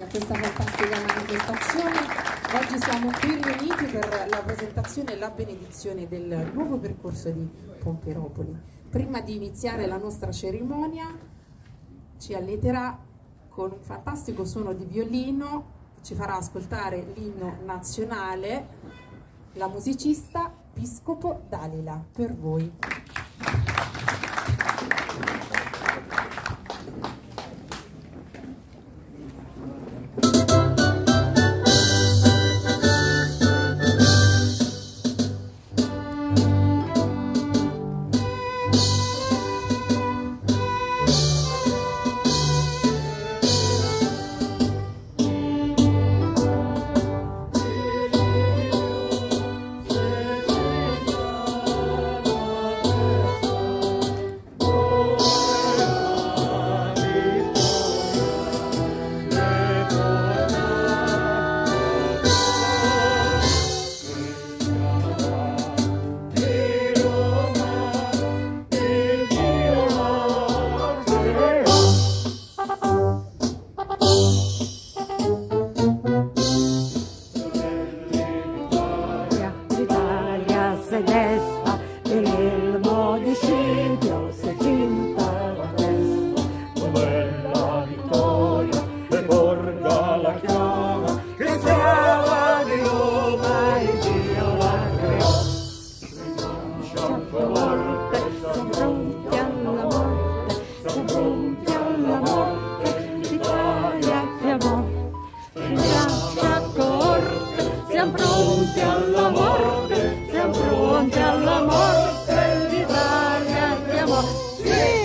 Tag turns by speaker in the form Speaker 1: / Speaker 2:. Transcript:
Speaker 1: a questa fantastica manifestazione. Oggi siamo qui riuniti per la presentazione e la benedizione del nuovo percorso di Pomperopoli. Prima di iniziare la nostra cerimonia ci allieterà con un fantastico suono di violino, ci farà ascoltare l'inno nazionale la musicista Piscopo Dalila per voi. that. Mama. Yeah.